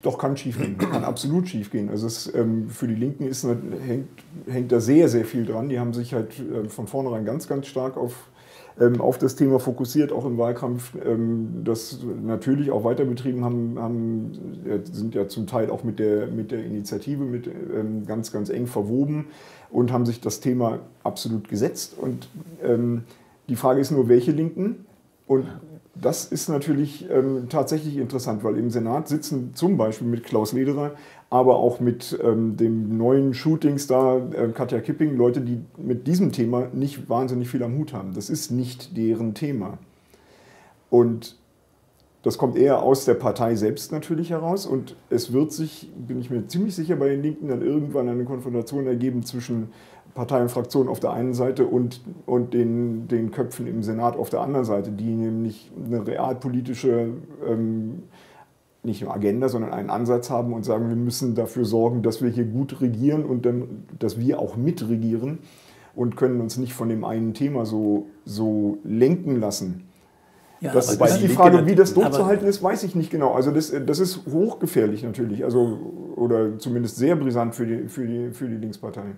Doch, kann schiefgehen, kann absolut schiefgehen. Also es, ähm, für die Linken ist, hängt, hängt da sehr, sehr viel dran. Die haben sich halt äh, von vornherein ganz, ganz stark auf, ähm, auf das Thema fokussiert, auch im Wahlkampf, ähm, das natürlich auch weiter betrieben haben, haben, sind ja zum Teil auch mit der, mit der Initiative mit, ähm, ganz, ganz eng verwoben und haben sich das Thema absolut gesetzt. Und ähm, die Frage ist nur, welche Linken? Und das ist natürlich ähm, tatsächlich interessant, weil im Senat sitzen zum Beispiel mit Klaus Lederer, aber auch mit ähm, dem neuen Shootingstar äh, Katja Kipping Leute, die mit diesem Thema nicht wahnsinnig viel am Hut haben. Das ist nicht deren Thema. Und das kommt eher aus der Partei selbst natürlich heraus und es wird sich, bin ich mir ziemlich sicher, bei den Linken dann irgendwann eine Konfrontation ergeben zwischen Partei und Fraktion auf der einen Seite und, und den, den Köpfen im Senat auf der anderen Seite, die nämlich eine realpolitische, ähm, nicht nur Agenda, sondern einen Ansatz haben und sagen, wir müssen dafür sorgen, dass wir hier gut regieren und dann, dass wir auch mitregieren und können uns nicht von dem einen Thema so, so lenken lassen. Ja, das ist die Frage, wie das durchzuhalten ist, weiß ich nicht genau. Also das, das ist hochgefährlich natürlich, also, oder zumindest sehr brisant für die, für die, für die Linkspartei.